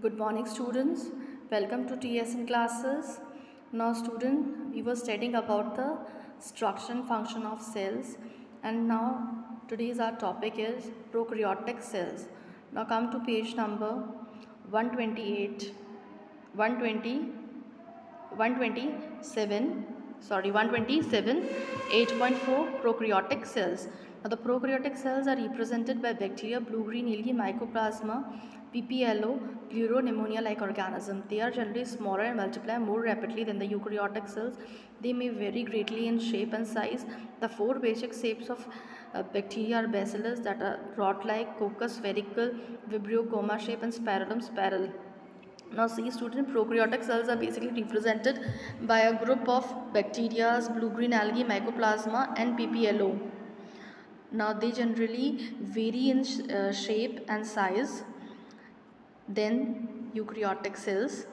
Good morning students. Welcome to TSN classes. Now student, we were studying about the structure and function of cells and now today's our topic is prokaryotic cells. Now come to page number 128, 120, 127, sorry 127, 8.4 prokaryotic cells. Now the prokaryotic cells are represented by bacteria, blue-green algae, mycoplasma, PPLO, pleuropneumonia-like organism. They are generally smaller and multiply more rapidly than the eukaryotic cells. They may vary greatly in shape and size. The four basic shapes of uh, bacteria are bacillus that are rod-like, coccus spherical, vibrio coma shape and spirillum spiral. Now see student prokaryotic cells are basically represented by a group of bacteria, blue-green algae, mycoplasma and PPLO. Now they generally vary in sh uh, shape and size then eukaryotic cells.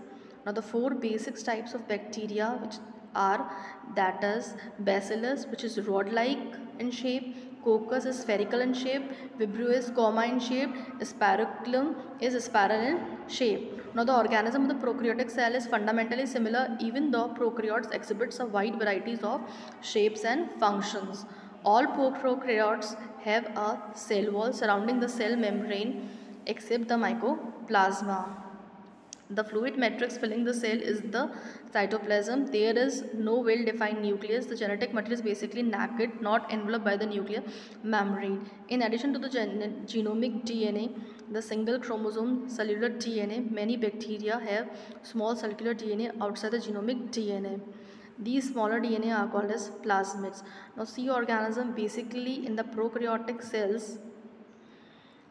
Now the four basic types of bacteria which are that is bacillus which is rod-like in shape, coccus is spherical in shape, vibrio is comma in shape, spirillum is spiral in shape. Now the organism of the prokaryotic cell is fundamentally similar even though prokaryotes exhibits a wide varieties of shapes and functions. All prokaryotes have a cell wall surrounding the cell membrane except the mycoplasma. The fluid matrix filling the cell is the cytoplasm. There is no well-defined nucleus. The genetic material is basically naked, not enveloped by the nuclear membrane. In addition to the gen genomic DNA, the single chromosome cellular DNA, many bacteria have small circular DNA outside the genomic DNA. These smaller DNA are called as plasmids. Now, see organism basically in the prokaryotic cells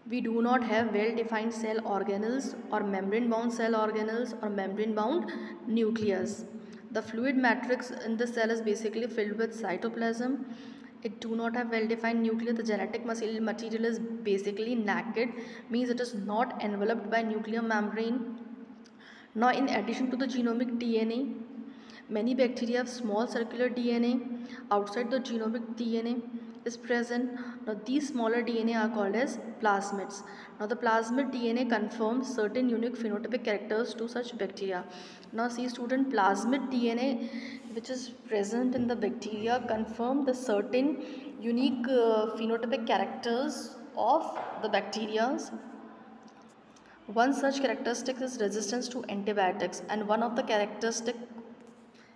we do not have well defined cell organelles or membrane bound cell organelles or membrane bound nucleus. The fluid matrix in the cell is basically filled with cytoplasm. It do not have well defined nucleus. The genetic material is basically naked means it is not enveloped by nuclear membrane. Now in addition to the genomic DNA many bacteria have small circular DNA outside the genomic DNA is present. Now these smaller DNA are called as plasmids. Now the plasmid DNA confirms certain unique phenotypic characters to such bacteria. Now see student plasmid DNA which is present in the bacteria confirm the certain unique uh, phenotypic characters of the bacteria one such characteristic is resistance to antibiotics and one of the characteristic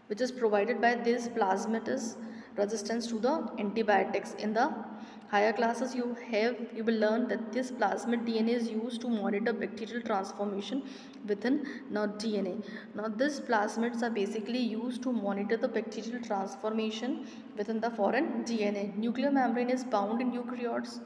which is provided by this plasmid is resistance to the antibiotics. In the higher classes you have you will learn that this plasmid DNA is used to monitor bacterial transformation within now DNA now these plasmids are basically used to monitor the bacterial transformation within the foreign DNA nuclear membrane is bound in eukaryotes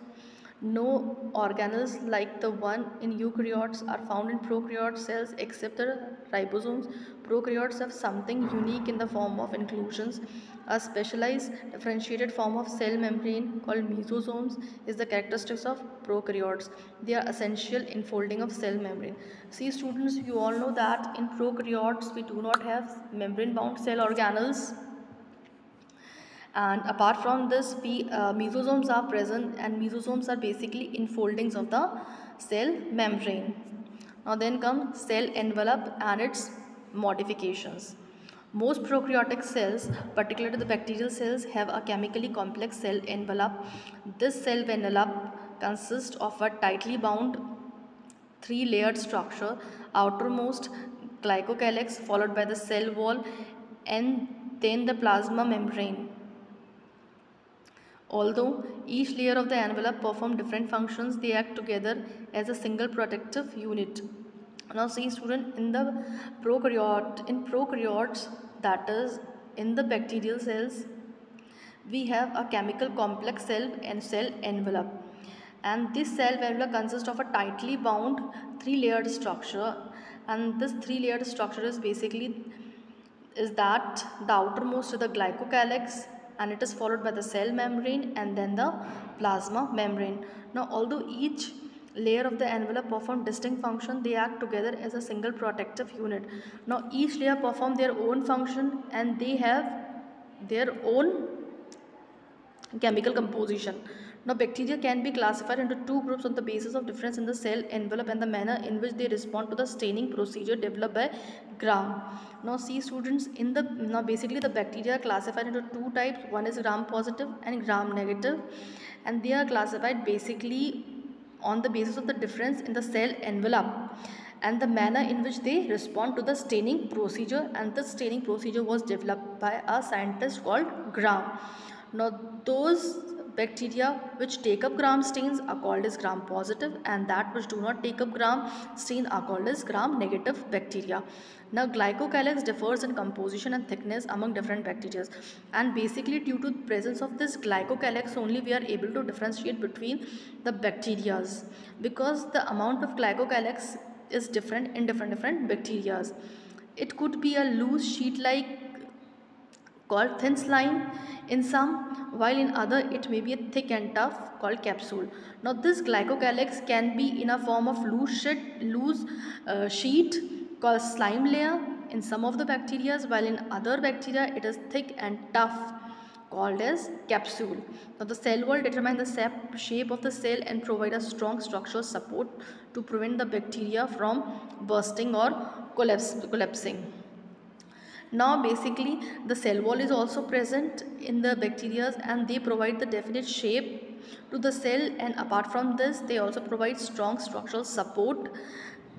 no organelles like the one in eukaryotes are found in prokaryote cells except the ribosomes. Prokaryotes have something unique in the form of inclusions. A specialized differentiated form of cell membrane called mesosomes is the characteristics of prokaryotes. They are essential in folding of cell membrane. See students, you all know that in prokaryotes we do not have membrane bound cell organelles and apart from this we, uh, mesosomes are present and mesosomes are basically enfoldings of the cell membrane. Now then come cell envelope and its modifications. Most prokaryotic cells particularly the bacterial cells have a chemically complex cell envelope. This cell envelope consists of a tightly bound three layered structure outermost glycocalyx followed by the cell wall and then the plasma membrane Although each layer of the envelope perform different functions, they act together as a single protective unit. Now see student in the prokaryote, in prokaryotes that is in the bacterial cells, we have a chemical complex cell and cell envelope. And this cell envelope consists of a tightly bound three layered structure and this three layered structure is basically is that the outermost is the glycocalyx and it is followed by the cell membrane and then the plasma membrane. Now although each layer of the envelope perform distinct function they act together as a single protective unit. Now each layer perform their own function and they have their own chemical composition. Now bacteria can be classified into two groups on the basis of difference in the cell envelope and the manner in which they respond to the staining procedure developed by Gram. Now see students in the now basically the bacteria are classified into two types one is gram positive and gram negative and they are classified basically on the basis of the difference in the cell envelope and the manner in which they respond to the staining procedure and the staining procedure was developed by a scientist called Gram. Now those bacteria which take up gram stains are called as gram positive and that which do not take up gram stain are called as gram negative bacteria. Now glycocalyx differs in composition and thickness among different bacteria and basically due to the presence of this glycocalyx only we are able to differentiate between the bacterias because the amount of glycocalyx is different in different different bacterias. It could be a loose sheet like called thin slime in some while in other it may be a thick and tough called capsule. Now this glycocalyx can be in a form of loose sheet, loose uh, sheet called slime layer in some of the bacteria while in other bacteria it is thick and tough called as capsule. Now the cell wall determine the shape of the cell and provide a strong structural support to prevent the bacteria from bursting or collapse, collapsing. Now basically the cell wall is also present in the bacteria and they provide the definite shape to the cell and apart from this they also provide strong structural support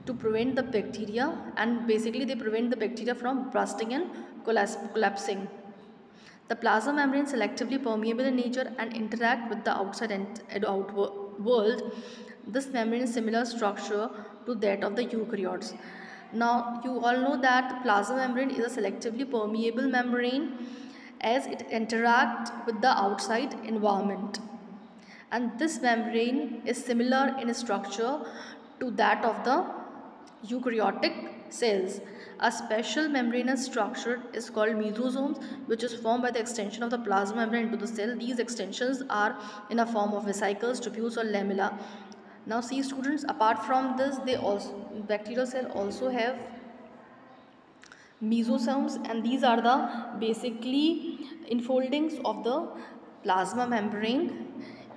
to prevent the bacteria and basically they prevent the bacteria from bursting and collapsing. The plasma membrane selectively permeable in nature and interact with the outside and out world. This membrane is similar structure to that of the eukaryotes. Now you all know that plasma membrane is a selectively permeable membrane as it interacts with the outside environment and this membrane is similar in structure to that of the eukaryotic cells. A special membranous structure is called mesosomes which is formed by the extension of the plasma membrane into the cell. These extensions are in a form of vesicles, tubules or lamella now see students apart from this they also bacterial cell also have mesosomes and these are the basically enfoldings of the plasma membrane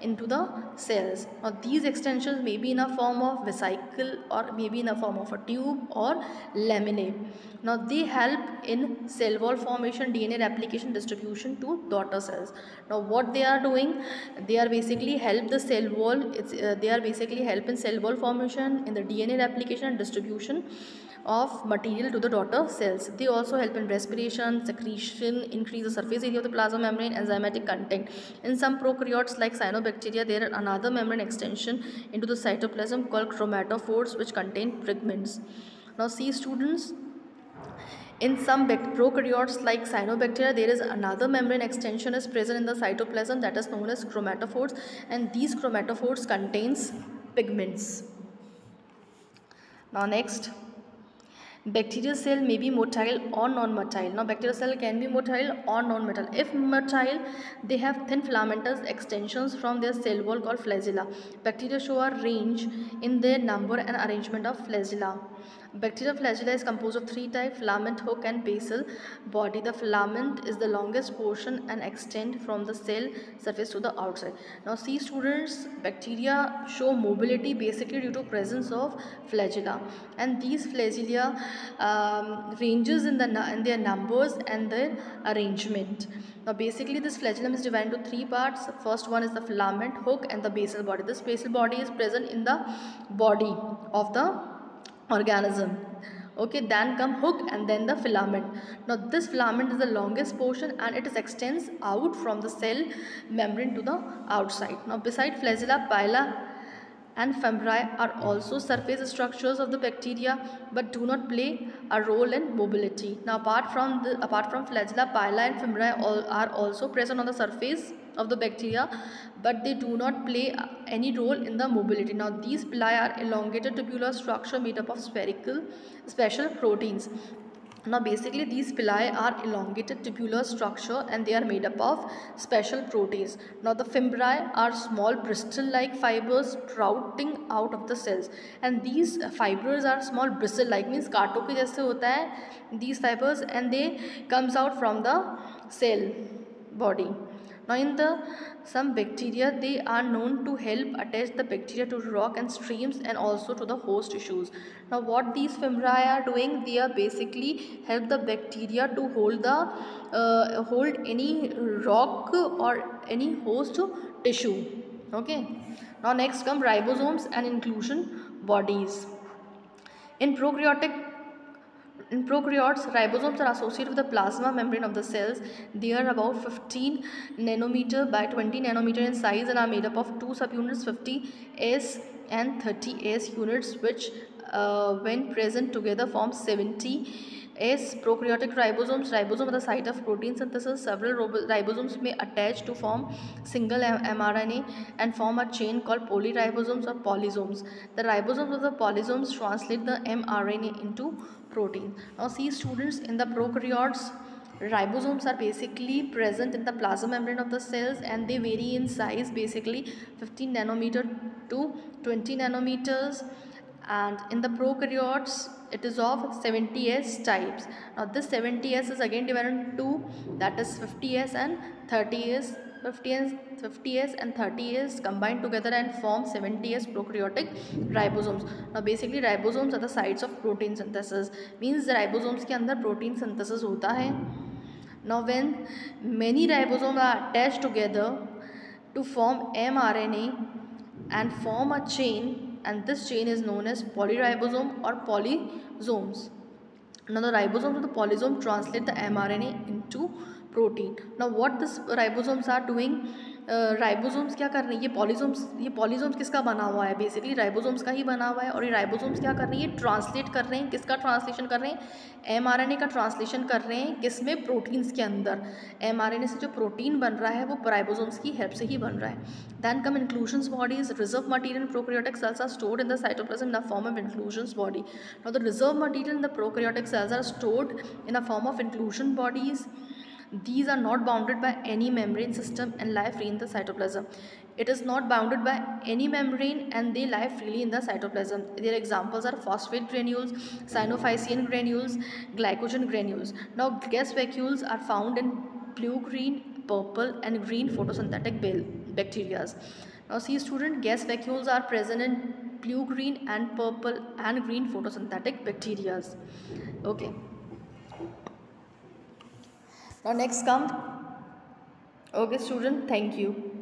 into the cells. Now these extensions may be in a form of vesicle or maybe in a form of a tube or laminae. Now they help in cell wall formation, DNA replication, distribution to daughter cells. Now what they are doing, they are basically help the cell wall, it's, uh, they are basically help in cell wall formation, in the DNA replication and distribution of material to the daughter cells. They also help in respiration, secretion, increase the surface area of the plasma membrane, enzymatic content. In some prokaryotes like cyanobacteria, there are another membrane extension into the cytoplasm called chromatophores which contain pigments. Now see students, in some prokaryotes like cyanobacteria, there is another membrane extension is present in the cytoplasm that is known as chromatophores and these chromatophores contains pigments. Now next, Bacterial cell may be motile or non-motile. Now bacterial cell can be motile or non-motile. If motile, they have thin filamentous extensions from their cell wall called flagella. Bacteria show a range in their number and arrangement of flagella. Bacterial flagella is composed of three types, filament, hook and basal body. The filament is the longest portion and extend from the cell surface to the outside. Now see students, bacteria show mobility basically due to presence of flagella and these flagella um, ranges in, the, in their numbers and their arrangement. Now basically this flagellum is divided into three parts. First one is the filament, hook and the basal body. This basal body is present in the body of the organism. Okay then come hook and then the filament. Now this filament is the longest portion and it extends out from the cell membrane to the outside. Now beside flagella pila and fimbriae are also surface structures of the bacteria but do not play a role in mobility. Now apart from the apart from flagella pila and fimbriae all are also present on the surface of the bacteria but they do not play any role in the mobility. Now these pili are elongated tubular structure made up of spherical special proteins. Now basically these pili are elongated tubular structure and they are made up of special proteins. Now the fimbriae are small bristle-like fibers sprouting out of the cells and these fibers are small bristle-like means कांटों के जैसे होता है these fibers and they comes out from the cell body. now in the some bacteria they are known to help attach the bacteria to rock and streams and also to the host tissues. Now what these fimbriae are doing they are basically help the bacteria to hold the uh, hold any rock or any host tissue. Okay? Now next come ribosomes and inclusion bodies. In prokaryotic in prokaryotes, ribosomes are associated with the plasma membrane of the cells. They are about 15 nanometer by 20 nanometer in size and are made up of two subunits 50 S and 30 S units which uh, when present together form 70 S. Prokaryotic ribosomes. Ribosome are the site of protein synthesis. Several ribosomes may attach to form single mRNA and form a chain called polyribosomes or polysomes. The ribosomes of the polysomes translate the mRNA into protein. Now see students in the prokaryotes ribosomes are basically present in the plasma membrane of the cells and they vary in size basically 15 nanometer to 20 nanometers and in the prokaryotes it is of 70s types. Now this 70s is again divided into two. That is 50s and 30s 50s 50s and 30s combined together and form 70s prokaryotic ribosomes. Now basically ribosomes are the sites of protein synthesis. Means ribosomes ke andar protein synthesis hota hai. Now when many ribosomes are attached together to form mRNA and form a chain and this chain is known as polyribosome or polysomes. Now the ribosomes of the polysome translate the mRNA into protein. Now what this ribosomes are doing ribosomes क्या कर रही है? ये पॉलीजोम्स ये पॉलीजोम्स किसका बना हुआ है? बेसिकली राइबोसोम्स का ही बना हुआ है और ये राइबोसोम्स क्या कर रही है? ट्रांसलेट कर रहे हैं। किसका ट्रांसलेशन कर रहे हैं? एमआरएनए का ट्रांसलेशन कर रहे हैं किसमें प्रोटीन्स के अंदर। एमआरएनए से जो प्रोटीन बन रहा है, वो राइबोसोम्स की हेल्प से ही बन रहा है। Then come inclusions bodies reserve material prokaryotic cells are stored in the cytoplasm in the form of inclusions body now the reserve material in the prokaryotic cells are stored in a form of inclusion bodies These are not bounded by any membrane system and lie free in the cytoplasm. It is not bounded by any membrane and they lie freely in the cytoplasm. Their examples are phosphate granules, cyanophycean granules, glycogen granules. Now gas vacuoles are found in blue, green, purple and green photosynthetic bacteria. Now see student, gas vacuoles are present in blue, green and purple and green photosynthetic bacteria. Okay. Now next come. Okay student, thank you.